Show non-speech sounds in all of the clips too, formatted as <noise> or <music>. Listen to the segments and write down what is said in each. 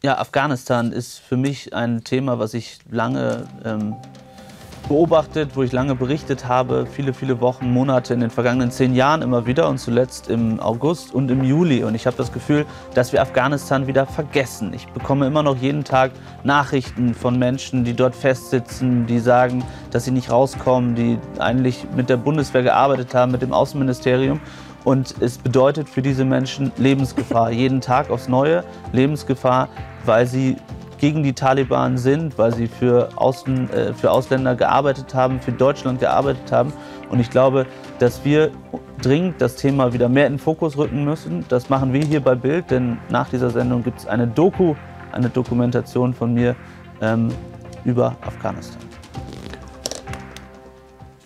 Ja, Afghanistan ist für mich ein Thema, was ich lange ähm, beobachtet, wo ich lange berichtet habe, viele, viele Wochen, Monate in den vergangenen zehn Jahren immer wieder und zuletzt im August und im Juli. Und ich habe das Gefühl, dass wir Afghanistan wieder vergessen. Ich bekomme immer noch jeden Tag Nachrichten von Menschen, die dort festsitzen, die sagen, dass sie nicht rauskommen, die eigentlich mit der Bundeswehr gearbeitet haben, mit dem Außenministerium. Und es bedeutet für diese Menschen Lebensgefahr, jeden Tag aufs Neue Lebensgefahr, weil sie gegen die Taliban sind, weil sie für, Außen, äh, für Ausländer gearbeitet haben, für Deutschland gearbeitet haben. Und ich glaube, dass wir dringend das Thema wieder mehr in den Fokus rücken müssen. Das machen wir hier bei Bild, denn nach dieser Sendung gibt es eine Doku, eine Dokumentation von mir ähm, über Afghanistan.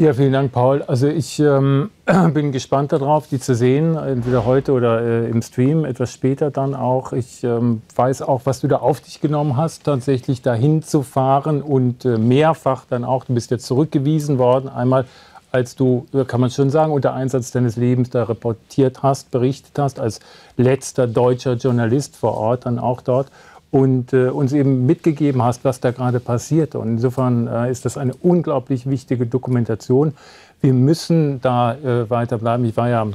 Ja, vielen Dank, Paul. Also ich ähm, <clears throat> bin gespannt darauf, die zu sehen, entweder heute oder äh, im Stream, etwas später dann auch. Ich ähm, weiß auch, was du da auf dich genommen hast, tatsächlich dahin zu fahren und äh, mehrfach dann auch, du bist ja zurückgewiesen worden, einmal als du, kann man schon sagen, unter Einsatz deines Lebens da reportiert hast, berichtet hast, als letzter deutscher Journalist vor Ort, dann auch dort und äh, uns eben mitgegeben hast, was da gerade passiert. Und insofern äh, ist das eine unglaublich wichtige Dokumentation. Wir müssen da äh, weiterbleiben. Ich war ja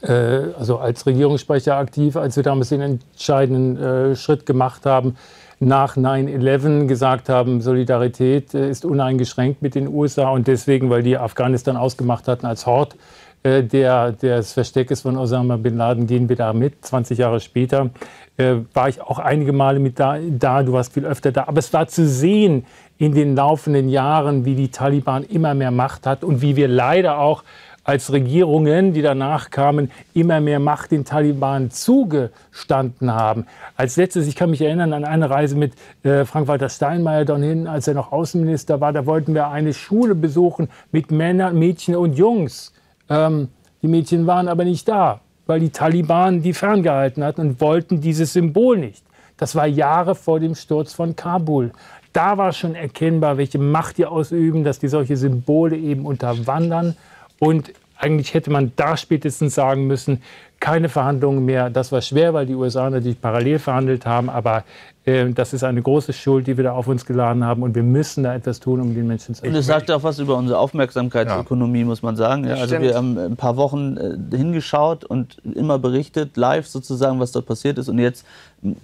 äh, also als Regierungssprecher aktiv, als wir damals den entscheidenden äh, Schritt gemacht haben, nach 9-11 gesagt haben, Solidarität äh, ist uneingeschränkt mit den USA und deswegen, weil die Afghanistan ausgemacht hatten als Hort der, des Versteckes von Osama Bin Laden, gehen wir da mit, 20 Jahre später äh, war ich auch einige Male mit da, da, du warst viel öfter da. Aber es war zu sehen in den laufenden Jahren, wie die Taliban immer mehr Macht hat und wie wir leider auch als Regierungen, die danach kamen, immer mehr Macht den Taliban zugestanden haben. Als letztes, ich kann mich erinnern an eine Reise mit äh, Frank-Walter Steinmeier dorthin, als er noch Außenminister war. Da wollten wir eine Schule besuchen mit Männern, Mädchen und Jungs. Ähm, die Mädchen waren aber nicht da weil die Taliban die ferngehalten hatten und wollten dieses Symbol nicht. Das war Jahre vor dem Sturz von Kabul. Da war schon erkennbar, welche Macht die ausüben, dass die solche Symbole eben unterwandern. Und eigentlich hätte man da spätestens sagen müssen, keine Verhandlungen mehr. Das war schwer, weil die USA natürlich parallel verhandelt haben. Aber äh, das ist eine große Schuld, die wir da auf uns geladen haben. Und wir müssen da etwas tun, um den Menschen zu helfen. Und es sagt auch was über unsere Aufmerksamkeitsökonomie, ja. muss man sagen. Ja, also wir haben ein paar Wochen äh, hingeschaut und immer berichtet, live sozusagen, was dort passiert ist. Und jetzt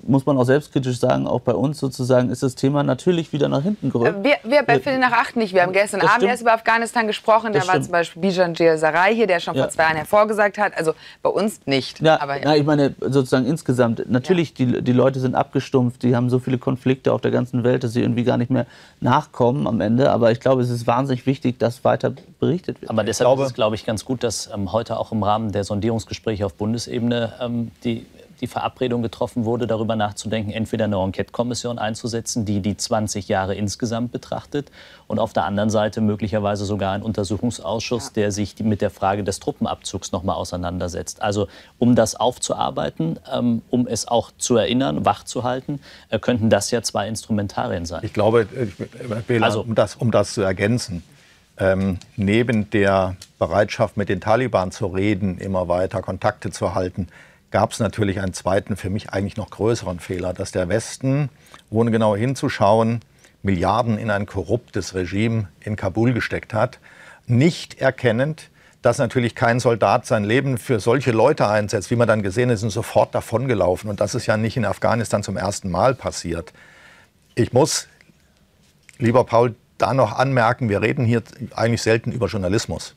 muss man auch selbstkritisch sagen, auch bei uns sozusagen ist das Thema natürlich wieder nach hinten gerückt. Äh, wir, wir bei Viertel nach acht nicht. Wir haben gestern Abend erst über Afghanistan gesprochen. Da war zum Beispiel Bijan Sarai hier, der schon ja. vor zwei Jahren hervorgesagt hat. Also bei uns nicht. Ja, aber, ja. Na, ich meine sozusagen insgesamt. Natürlich, ja. die, die Leute sind abgestumpft. Die haben so viele Konflikte auf der ganzen Welt, dass sie irgendwie gar nicht mehr nachkommen am Ende. Aber ich glaube, es ist wahnsinnig wichtig, dass weiter berichtet wird. Aber deshalb glaube, ist es, glaube ich, ganz gut, dass ähm, heute auch im Rahmen der Sondierungsgespräche auf Bundesebene ähm, die die Verabredung getroffen wurde, darüber nachzudenken, entweder eine Enquete-Kommission einzusetzen, die die 20 Jahre insgesamt betrachtet, und auf der anderen Seite möglicherweise sogar einen Untersuchungsausschuss, ja. der sich mit der Frage des Truppenabzugs noch mal auseinandersetzt. Also um das aufzuarbeiten, ähm, um es auch zu erinnern, wach zu halten, äh, könnten das ja zwei Instrumentarien sein. Ich glaube, Bela, also, um, das, um das zu ergänzen, ähm, neben der Bereitschaft, mit den Taliban zu reden, immer weiter Kontakte zu halten, gab es natürlich einen zweiten, für mich eigentlich noch größeren Fehler, dass der Westen, ohne genau hinzuschauen, Milliarden in ein korruptes Regime in Kabul gesteckt hat, nicht erkennend, dass natürlich kein Soldat sein Leben für solche Leute einsetzt, wie man dann gesehen ist, sind sofort davongelaufen. Und das ist ja nicht in Afghanistan zum ersten Mal passiert. Ich muss, lieber Paul, da noch anmerken, wir reden hier eigentlich selten über Journalismus.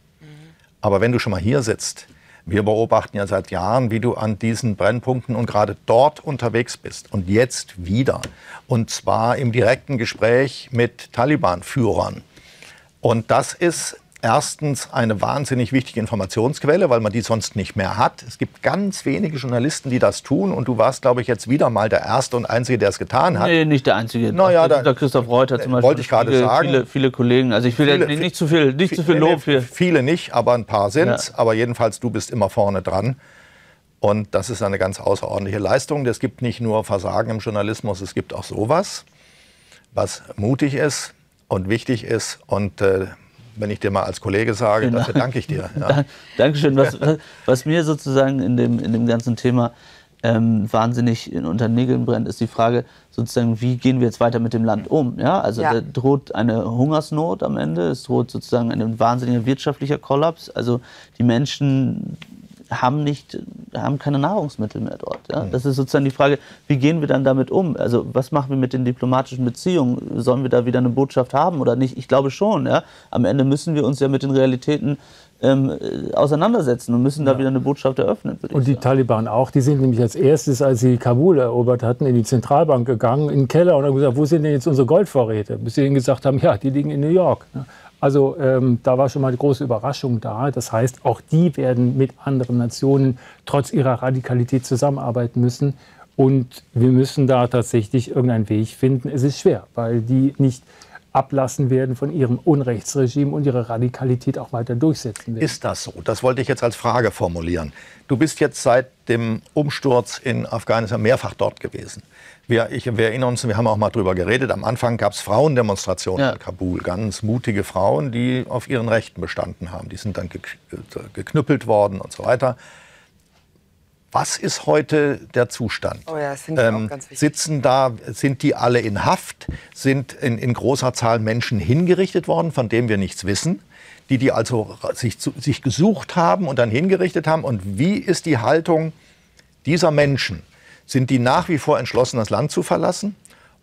Aber wenn du schon mal hier sitzt, wir beobachten ja seit Jahren, wie du an diesen Brennpunkten und gerade dort unterwegs bist. Und jetzt wieder. Und zwar im direkten Gespräch mit Taliban-Führern. Und das ist erstens eine wahnsinnig wichtige Informationsquelle, weil man die sonst nicht mehr hat. Es gibt ganz wenige Journalisten, die das tun. Und du warst, glaube ich, jetzt wieder mal der Erste und Einzige, der es getan hat. Nee, nicht der Einzige. Naja, da, der Christoph Reuter zum Beispiel. Wollte ich gerade sagen. Viele, viele Kollegen. Also ich will viele, nicht, nicht, zu viel, nicht zu viel Lob hier. Viele nicht, aber ein paar sind es. Ja. Aber jedenfalls, du bist immer vorne dran. Und das ist eine ganz außerordentliche Leistung. Es gibt nicht nur Versagen im Journalismus, es gibt auch sowas, was mutig ist und wichtig ist. Und äh, wenn ich dir mal als Kollege sage, genau. dafür danke ich dir. <laughs> Ja. Dankeschön. Was, was, mir sozusagen in dem, in dem ganzen Thema ähm, wahnsinnig unter Nägeln brennt, ist die Frage sozusagen, wie gehen wir jetzt weiter mit dem Land um? Ja, also ja. da droht eine Hungersnot am Ende, es droht sozusagen ein wahnsinniger wirtschaftlicher Kollaps. Also die Menschen haben nicht, haben keine Nahrungsmittel mehr dort. Ja? Mhm. Das ist sozusagen die Frage, wie gehen wir dann damit um? Also was machen wir mit den diplomatischen Beziehungen? Sollen wir da wieder eine Botschaft haben oder nicht? Ich glaube schon. Ja? Am Ende müssen wir uns ja mit den Realitäten ähm, äh, auseinandersetzen und müssen da wieder eine Botschaft eröffnen. Und die sagen. Taliban auch, die sind nämlich als erstes, als sie Kabul erobert hatten, in die Zentralbank gegangen, in den Keller und haben gesagt, wo sind denn jetzt unsere Goldvorräte? Bis sie ihnen gesagt haben, ja, die liegen in New York. Also ähm, da war schon mal eine große Überraschung da. Das heißt, auch die werden mit anderen Nationen trotz ihrer Radikalität zusammenarbeiten müssen. Und wir müssen da tatsächlich irgendeinen Weg finden. Es ist schwer, weil die nicht ablassen werden von ihrem Unrechtsregime und ihre Radikalität auch weiter durchsetzen werden. Ist das so? Das wollte ich jetzt als Frage formulieren. Du bist jetzt seit dem Umsturz in Afghanistan mehrfach dort gewesen. Wir, ich, wir erinnern uns, wir haben auch mal darüber geredet, am Anfang gab es Frauendemonstrationen ja. in Kabul, ganz mutige Frauen, die auf ihren Rechten bestanden haben. Die sind dann geknüppelt worden und so weiter. Was ist heute der Zustand? Oh ja, ähm. Sitzen da, sind die alle in Haft? Sind in, in, großer Zahl Menschen hingerichtet worden, von denen wir nichts wissen? Die, die also sich, sich gesucht haben und dann hingerichtet haben? Und wie ist die Haltung dieser Menschen? Sind die nach wie vor entschlossen, das Land zu verlassen?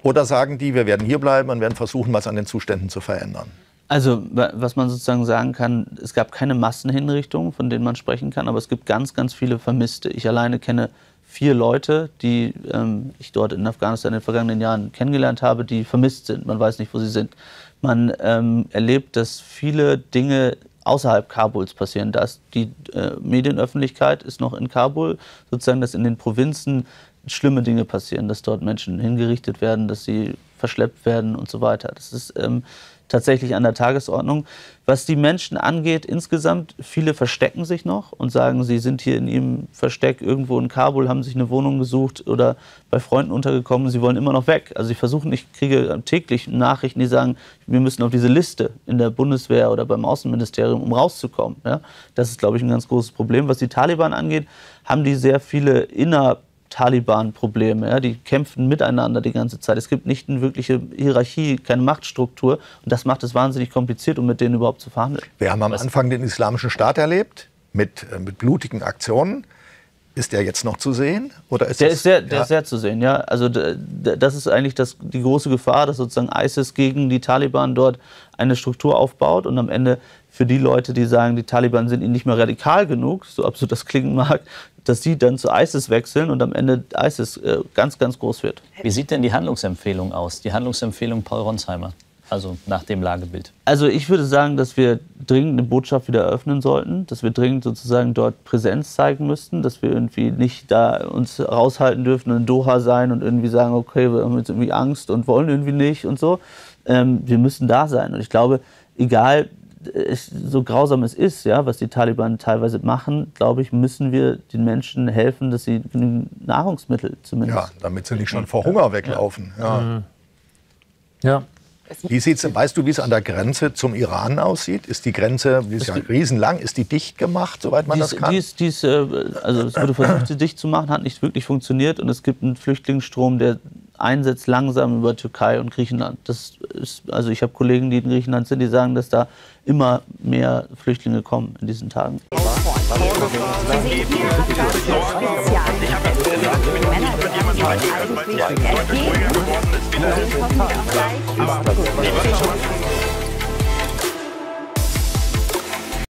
Oder sagen die, wir werden hierbleiben und werden versuchen, was an den Zuständen zu verändern? Also, was man sozusagen sagen kann, es gab keine Massenhinrichtungen, von denen man sprechen kann, aber es gibt ganz, ganz viele Vermisste. Ich alleine kenne vier Leute, die ähm, ich dort in Afghanistan in den vergangenen Jahren kennengelernt habe, die vermisst sind. Man weiß nicht, wo sie sind. Man ähm, erlebt, dass viele Dinge außerhalb Kabuls passieren. Da ist die äh, Medienöffentlichkeit ist noch in Kabul, sozusagen, dass in den Provinzen schlimme Dinge passieren, dass dort Menschen hingerichtet werden, dass sie verschleppt werden und so weiter. Das ist ähm, tatsächlich an der Tagesordnung. Was die Menschen angeht, insgesamt, viele verstecken sich noch und sagen, sie sind hier in ihrem Versteck irgendwo in Kabul, haben sich eine Wohnung gesucht oder bei Freunden untergekommen, sie wollen immer noch weg. Also sie versuchen, ich kriege täglich Nachrichten, die sagen, wir müssen auf diese Liste in der Bundeswehr oder beim Außenministerium, um rauszukommen. Ja? Das ist, glaube ich, ein ganz großes Problem. Was die Taliban angeht, haben die sehr viele inner Taliban-Probleme. Ja, die kämpfen miteinander die ganze Zeit. Es gibt nicht eine wirkliche Hierarchie, keine Machtstruktur. Und das macht es wahnsinnig kompliziert, um mit denen überhaupt zu verhandeln. Wir haben am Anfang den Islamischen Staat erlebt, mit, äh, mit blutigen Aktionen. Ist der jetzt noch zu sehen? Oder ist der, das, ist sehr, der ja. ist sehr zu sehen, ja. Also das ist eigentlich das, die große Gefahr, dass sozusagen ISIS gegen die Taliban dort eine Struktur aufbaut und am Ende für die Leute, die sagen, die Taliban sind ihnen nicht mehr radikal genug, so absurd das klingen mag, dass sie dann zu ISIS wechseln und am Ende ISIS äh, ganz, ganz groß wird. Wie sieht denn die Handlungsempfehlung aus? Die Handlungsempfehlung Paul Ronsheimer? Also nach dem Lagebild. Also ich würde sagen, dass wir dringend eine Botschaft wieder eröffnen sollten, dass wir dringend sozusagen dort Präsenz zeigen müssten, dass wir irgendwie nicht da uns raushalten dürfen und in Doha sein und irgendwie sagen, okay, wir haben jetzt irgendwie Angst und wollen irgendwie nicht und so. Ähm, wir müssen da sein. Und ich glaube, egal so grausam es ist, ja, was die Taliban teilweise machen, glaube ich, müssen wir den Menschen helfen, dass sie genügend Nahrungsmittel zumindest. Ja, damit sie nicht schon vor Hunger weglaufen. Ja. Ja. Wie sieht's, weißt du, wie es an der Grenze zum Iran aussieht? Ist die Grenze, die ist ja riesenlang, ist die dicht gemacht, soweit man dies, das kann? Dies, dies, äh, also es wurde versucht, sie dicht zu machen, hat nicht wirklich funktioniert und es gibt einen Flüchtlingsstrom, der einsetzt langsam über Türkei und Griechenland. Das ist, also ich habe Kollegen, die in Griechenland sind, die sagen, dass da immer mehr Flüchtlinge kommen in diesen Tagen. Männer